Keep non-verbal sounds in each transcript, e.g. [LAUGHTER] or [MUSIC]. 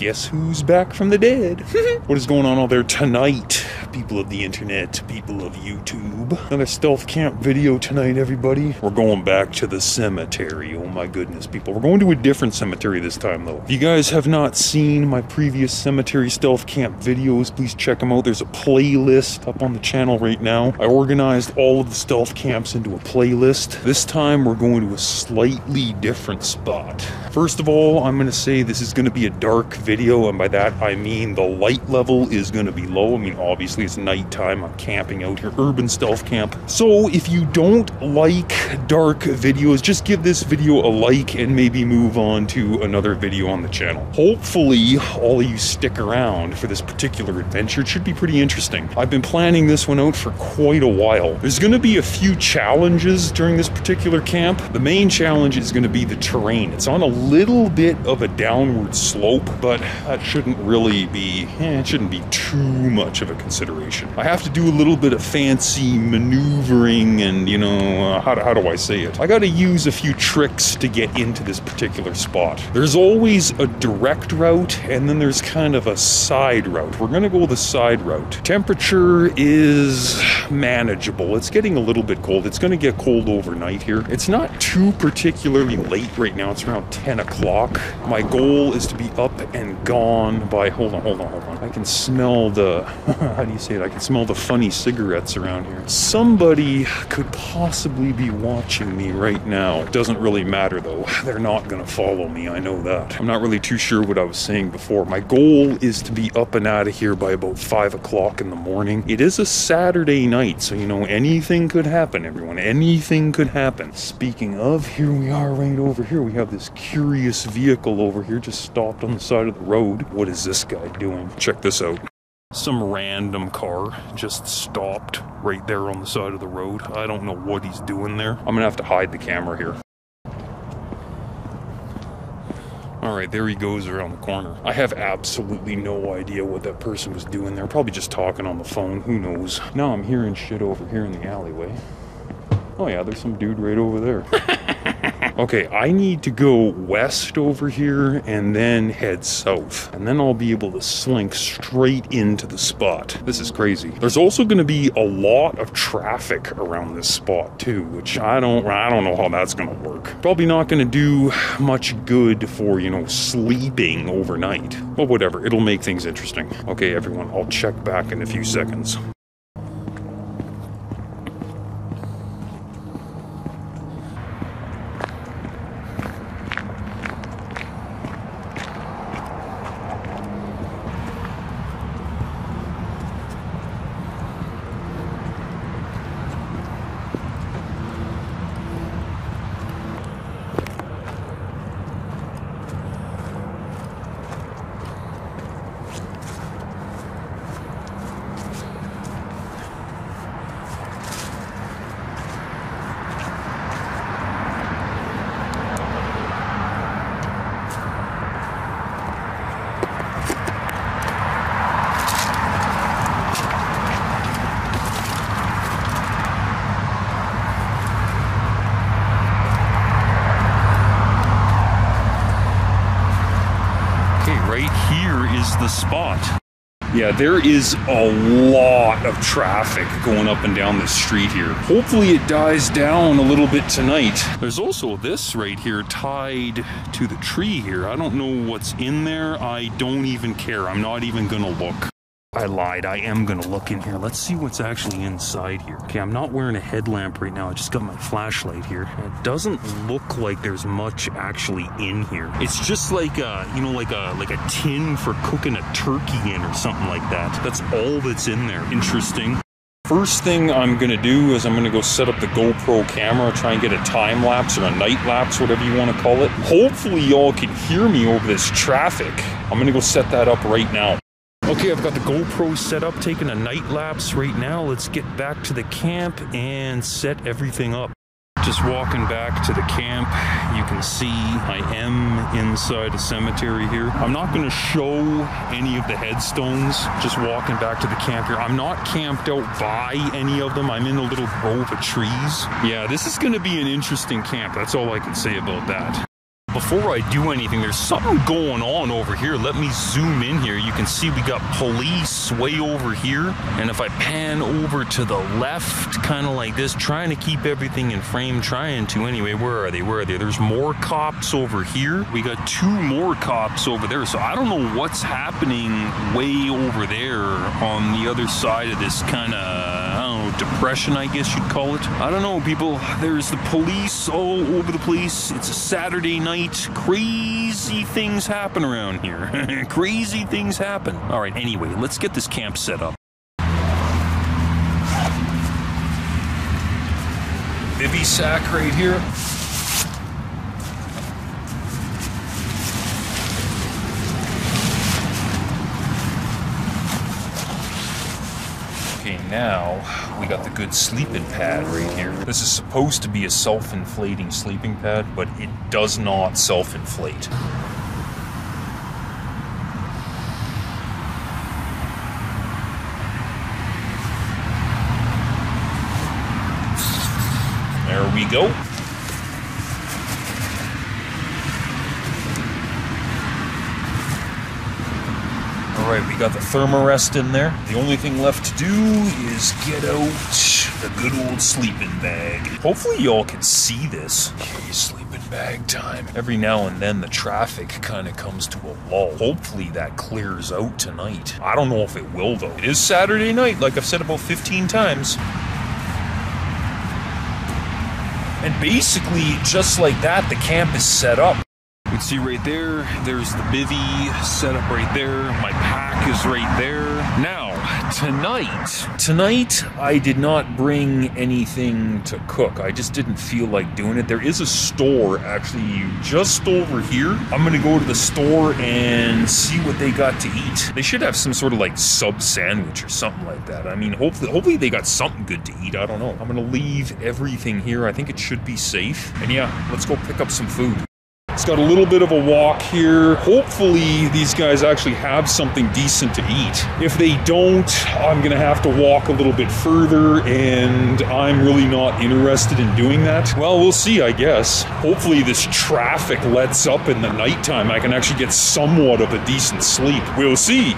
guess who's back from the dead? [LAUGHS] what is going on out there tonight, people of the internet, people of YouTube? Another stealth camp video tonight, everybody. We're going back to the cemetery. Oh my goodness, people. We're going to a different cemetery this time, though. If you guys have not seen my previous cemetery stealth camp videos, please check them out. There's a playlist up on the channel right now. I organized all of the stealth camps into a playlist. This time, we're going to a slightly different spot. First of all, I'm going to say this is going to be a dark video, and by that I mean the light level is going to be low. I mean, obviously it's nighttime. I'm camping out here, urban stealth camp. So if you don't like dark videos, just give this video a like and maybe move on to another video on the channel. Hopefully, all of you stick around for this particular adventure. It should be pretty interesting. I've been planning this one out for quite a while. There's going to be a few challenges during this particular camp. The main challenge is going to be the terrain. It's on a little bit of a downward slope, but that shouldn't really be, eh, it shouldn't be too much of a consideration. I have to do a little bit of fancy maneuvering and, you know, uh, how, how do I say it? I got to use a few tricks to get into this particular spot. There's always a direct route, and then there's kind of a side route. We're going to go the side route. Temperature is manageable. It's getting a little bit cold. It's going to get cold overnight here. It's not too particularly late right now. It's around 10 o'clock. My goal is to be up and gone by, hold on, hold on, hold on. I can smell the, [LAUGHS] how do you say it? I can smell the funny cigarettes around here. Somebody could possibly be watching me right now. It doesn't really matter though. [SIGHS] They're not going to follow me. I know that. I'm not really too sure what I was saying before. My goal is to be up and out of here by about 5 o'clock in the morning. It is a Saturday night, so you know, anything could happen, everyone. Anything could happen. Speaking of, here we are right over here. We have this curious vehicle over here just stopped on the side of the road. What is this guy doing? Check this out. Some random car just stopped right there on the side of the road. I don't know what he's doing there. I'm gonna have to hide the camera here. All right, there he goes around the corner. I have absolutely no idea what that person was doing there. Probably just talking on the phone. Who knows? Now I'm hearing shit over here in the alleyway. Oh yeah, there's some dude right over there. [LAUGHS] okay, I need to go west over here and then head south. And then I'll be able to slink straight into the spot. This is crazy. There's also going to be a lot of traffic around this spot too, which I don't I don't know how that's going to work. Probably not going to do much good for, you know, sleeping overnight. But whatever, it'll make things interesting. Okay, everyone, I'll check back in a few seconds. Okay, right here is the spot. Yeah, there is a lot of traffic going up and down this street here. Hopefully it dies down a little bit tonight. There's also this right here tied to the tree here. I don't know what's in there. I don't even care. I'm not even gonna look. I lied. I am gonna look in here. Let's see what's actually inside here. Okay, I'm not wearing a headlamp right now. I just got my flashlight here. It doesn't look like there's much actually in here. It's just like a, you know, like a like a tin for cooking a turkey in or something like that. That's all that's in there. Interesting. First thing I'm gonna do is I'm gonna go set up the GoPro camera, try and get a time lapse or a night lapse, whatever you wanna call it. Hopefully y'all can hear me over this traffic. I'm gonna go set that up right now. Okay, I've got the GoPro set up, taking a night lapse right now. Let's get back to the camp and set everything up. Just walking back to the camp, you can see I am inside a cemetery here. I'm not going to show any of the headstones, just walking back to the camp here. I'm not camped out by any of them. I'm in a little grove of trees. Yeah, this is going to be an interesting camp. That's all I can say about that. Before I do anything, there's something going on over here. Let me zoom in here. You can see we got police way over here. And if I pan over to the left, kind of like this, trying to keep everything in frame, trying to anyway. Where are they? Where are they? There's more cops over here. We got two more cops over there. So I don't know what's happening way over there on the other side of this kind of, depression, I guess you'd call it. I don't know, people. There's the police all over the place. It's a Saturday night. Crazy things happen around here. [LAUGHS] Crazy things happen. All right, anyway, let's get this camp set up. Bivy sack right here. Okay, now we got the good sleeping pad right here. This is supposed to be a self-inflating sleeping pad, but it does not self-inflate. There we go. Right, we got the Therm-a-Rest in there. The only thing left to do is get out the good old sleeping bag. Hopefully y'all can see this. Okay, sleeping bag time. Every now and then the traffic kind of comes to a lull. Hopefully that clears out tonight. I don't know if it will though. It is Saturday night, like I've said about 15 times. And basically, just like that, the camp is set up. Can see right there, there's the bivy set up right there. My pack is right there. Now, tonight, tonight I did not bring anything to cook. I just didn't feel like doing it. There is a store actually just over here. I'm gonna go to the store and see what they got to eat. They should have some sort of like sub sandwich or something like that. I mean, hopefully, hopefully they got something good to eat. I don't know. I'm gonna leave everything here. I think it should be safe. And yeah, let's go pick up some food. It's got a little bit of a walk here. Hopefully, these guys actually have something decent to eat. If they don't, I'm gonna have to walk a little bit further, and I'm really not interested in doing that. Well, we'll see, I guess. Hopefully, this traffic lets up in the nighttime. I can actually get somewhat of a decent sleep. We'll see.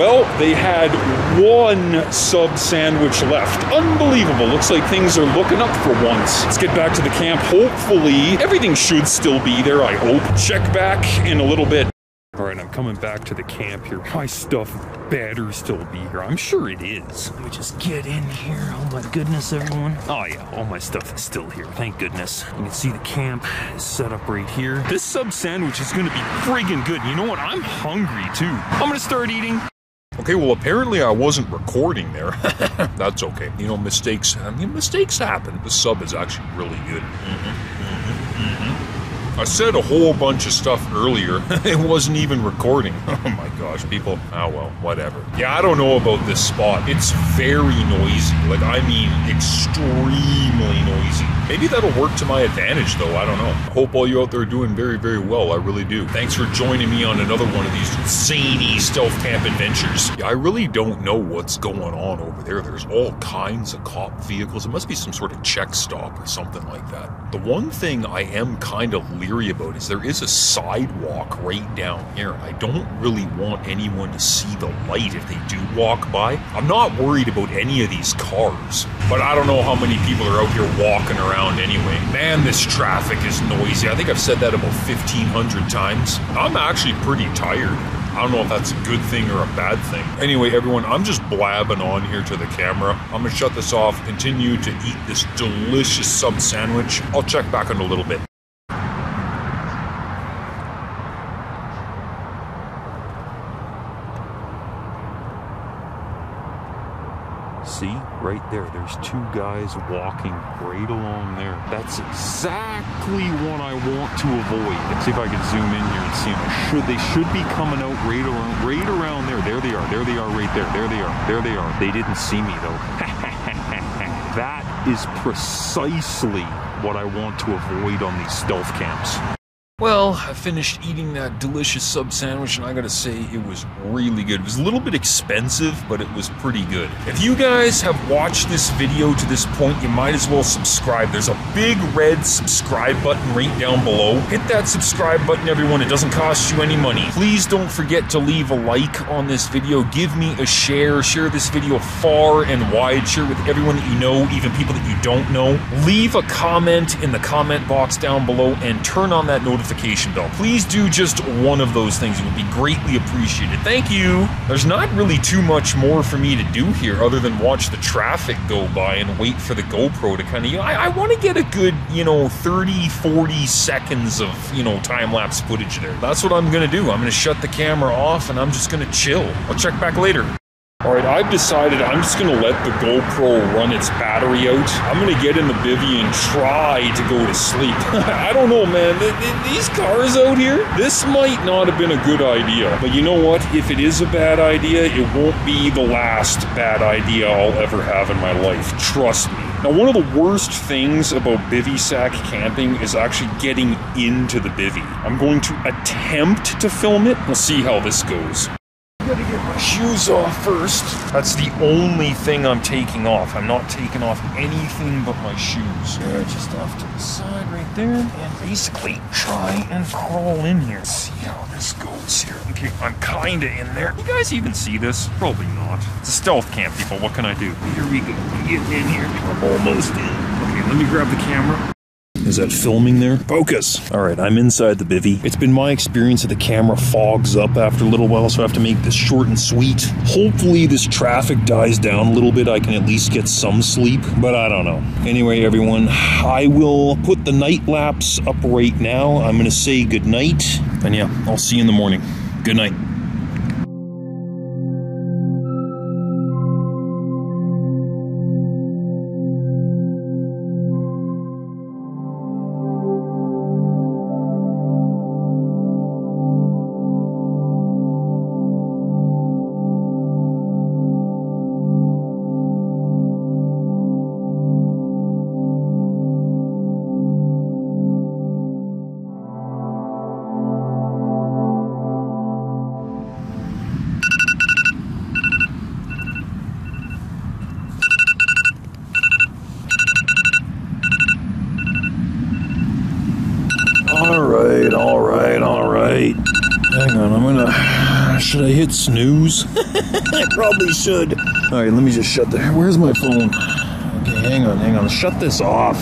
Well, they had one sub sandwich left. Unbelievable. Looks like things are looking up for once. Let's get back to the camp. Hopefully, everything should still be there, I hope. Check back in a little bit. All right, I'm coming back to the camp here. My stuff better still be here. I'm sure it is. Let me just get in here. Oh my goodness, everyone. Oh yeah, all my stuff is still here. Thank goodness. You can see the camp is set up right here. This sub sandwich is gonna be friggin' good. You know what? I'm hungry too. I'm gonna start eating. Okay, well, apparently I wasn't recording there. [LAUGHS] That's okay. You know, mistakes, I mean, mistakes happen. The sub is actually really good. Mm-hmm, mm-hmm, mm-hmm. I said a whole bunch of stuff earlier. [LAUGHS] it wasn't even recording. [LAUGHS] Oh my gosh, people. Oh well, whatever. Yeah, I don't know about this spot. It's very noisy. Like, I mean, extremely noisy. Maybe that'll work to my advantage, though. I don't know. I hope all you out there are doing very, very well. I really do. Thanks for joining me on another one of these zany stealth camp adventures. Yeah, I really don't know what's going on over there. There's all kinds of cop vehicles. It must be some sort of check stop or something like that. The one thing I am kind of leery about is there is a sidewalk right down here. I don't really want anyone to see the light if they do walk by. I'm not worried about any of these cars, but I don't know how many people are out here walking around anyway. Man, this traffic is noisy. I think I've said that about 1,500 times. I'm actually pretty tired. I don't know if that's a good thing or a bad thing. Anyway, everyone, I'm just blabbing on here to the camera. I'm gonna shut this off, continue to eat this delicious sub sandwich. I'll check back in a little bit. See, right there, there's two guys walking right along there. That's exactly what I want to avoid. Let's see if I can zoom in here and see them. Should they should be coming out right around, right around there. There they are. There they are. Right there. There they are. There they are. They didn't see me though. [LAUGHS] That is precisely what I want to avoid on these stealth camps. Well, I finished eating that delicious sub sandwich, and I gotta say, it was really good. It was a little bit expensive, but it was pretty good. If you guys have watched this video to this point, you might as well subscribe. There's a big red subscribe button right down below. Hit that subscribe button, everyone. It doesn't cost you any money. Please don't forget to leave a like on this video. Give me a share. Share this video far and wide. Share with everyone that you know, even people that you don't know. Leave a comment in the comment box down below and turn on that notification notification bell. Please do just one of those things. It would be greatly appreciated. Thank you. There's not really too much more for me to do here other than watch the traffic go by and wait for the GoPro to kind of, you know, I, I want to get a good, you know, 30, 40 seconds of, you know, time-lapse footage there. That's what I'm going to do. I'm going to shut the camera off and I'm just going to chill. I'll check back later. All right, I've decided I'm just gonna let the GoPro run its battery out. I'm gonna get in the bivy and try to go to sleep. [LAUGHS] I don't know, man. These cars out here, this might not have been a good idea. But you know what? If it is a bad idea, it won't be the last bad idea I'll ever have in my life. Trust me. Now, one of the worst things about bivy sack camping is actually getting into the bivy. I'm going to attempt to film it. We'll see how this goes shoes off first. That's the only thing I'm taking off. I'm not taking off anything but my shoes. They're just off to the side right there. And basically try and crawl in here. See how this goes here. Okay, I'm kinda in there. You guys even see this? Probably not. It's a stealth camp, people. What can I do? Here we go. I'm getting in here. I'm almost in. Okay, let me grab the camera. Is that filming there? Focus. All right, I'm inside the bivy. It's been my experience that the camera fogs up after a little while, so I have to make this short and sweet. Hopefully this traffic dies down a little bit. I can at least get some sleep, but I don't know. Anyway, everyone, I will put the night lapse up right now. I'm going to say good night, and yeah, I'll see you in the morning. Good night. Should I hit snooze? [LAUGHS] I probably should. All right, let me just shut the. Where's my phone? Okay, hang on, hang on. Shut this off.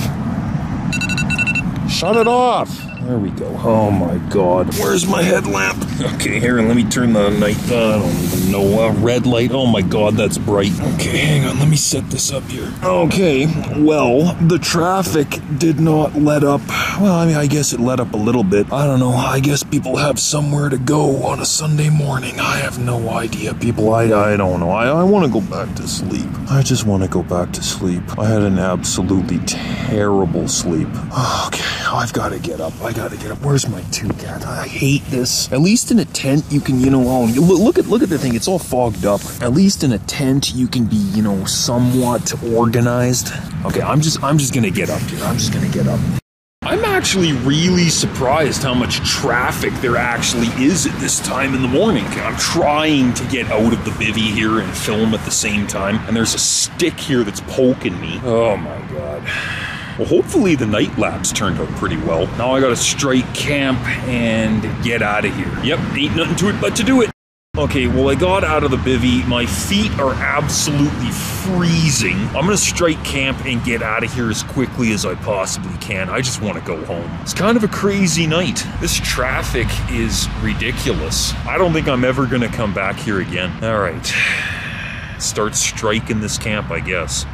Shut it off. There we go. Oh my god. Where's my headlamp? Okay, here, let me turn the night. Uh, I don't even know. Uh, red light. Oh my god, that's bright. Okay, hang on. Let me set this up here. Okay, well, the traffic did not let up. Well, I mean, I guess it let up a little bit. I don't know. I guess people have somewhere to go on a Sunday morning. I have no idea. People, I, I don't know. I, I want to go back to sleep. I just want to go back to sleep. I had an absolutely terrible sleep. [SIGHS] Okay, I've got to get up. I got to get up. Where's my toucan? I hate this. At least in a tent, you can, you know, oh, look at look at the thing. It's all fogged up. At least in a tent, you can be, you know, somewhat organized. Okay, I'm just I'm just gonna get up here. I'm just gonna get up. I'm actually really surprised how much traffic there actually is at this time in the morning. I'm trying to get out of the bivy here and film at the same time, and there's a stick here that's poking me. Oh my god. Well, hopefully the night lapse turned out pretty well. Now I gotta strike camp and get out of here. Yep, ain't nothing to it but to do it. Okay, well, I got out of the bivy. My feet are absolutely freezing. I'm gonna strike camp and get out of here as quickly as I possibly can. I just wanna go home. It's kind of a crazy night. This traffic is ridiculous. I don't think I'm ever gonna come back here again. All right. [SIGHS] Start striking this camp, I guess.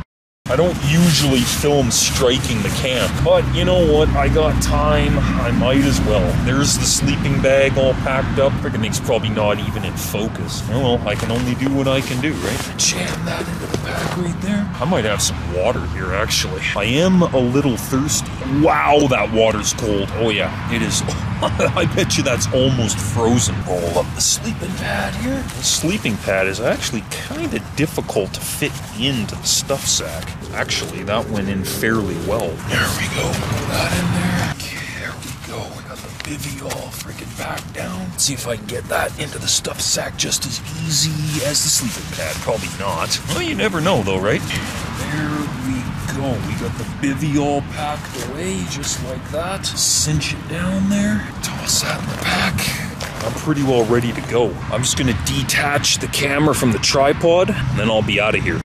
I don't usually film striking the camp, but you know what? I got time. I might as well. There's the sleeping bag all packed up. Freaking thing's probably not even in focus. Oh well, I can only do what I can do, right? Jam that into the right there. I might have some water here, actually. I am a little thirsty. Wow, that water's cold. Oh yeah, it is. [LAUGHS] I bet you that's almost frozen. Roll up the sleeping pad here. The sleeping pad is actually kind of difficult to fit into the stuff sack. Actually, that went in fairly well. There we go. Put that in there. Okay, there we go. Bivy all freaking back down. See if I can get that into the stuff sack just as easy as the sleeping pad. Probably not. Well, you never know, though, right? There we go. We got the bivy all packed away just like that. Cinch it down there. Toss that in the pack. I'm pretty well ready to go. I'm just gonna detach the camera from the tripod, and then I'll be out of here.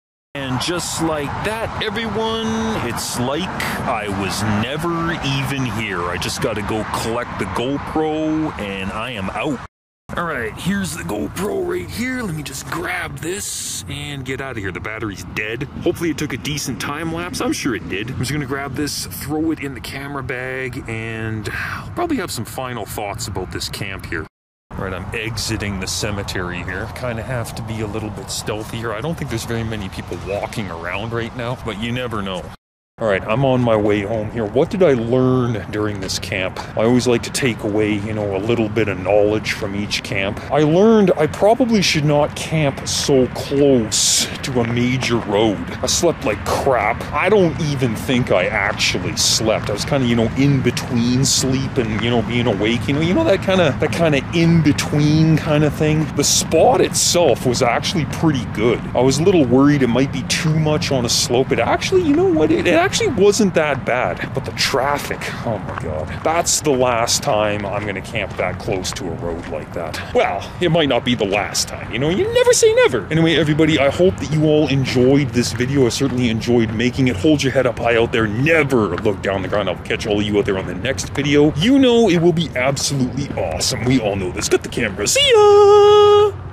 Just like that, everyone, it's like I was never even here. I just gotta go collect the GoPro, and I am out. All right, here's the GoPro right here. Let me just grab this and get out of here. The battery's dead. Hopefully it took a decent time lapse. I'm sure it did. I'm just gonna grab this, throw it in the camera bag, and I'll probably have some final thoughts about this camp here. Right, I'm exiting the cemetery here. Kind of have to be a little bit stealthy here. I don't think there's very many people walking around right now, but you never know. All right, I'm on my way home here. What did I learn during this camp? I always like to take away, you know, a little bit of knowledge from each camp. I learned I probably should not camp so close to a major road. I slept like crap. I don't even think I actually slept. I was kind of, you know, in between sleep and, you know, being awake. You know, you know that kind of that kind of in between kind of thing. The spot itself was actually pretty good. I was a little worried it might be too much on a slope. It actually, you know what? It, it actually wasn't that bad. But the traffic, oh my god. That's the last time I'm gonna camp that close to a road like that. Well, it might not be the last time. You know, you never say never. Anyway, everybody, I hope that you all enjoyed this video. I certainly enjoyed making it. Hold your head up high out there. Never look down the ground. I'll catch all of you out there on the next video. You know it will be absolutely awesome. We all know this. Got the camera. See ya!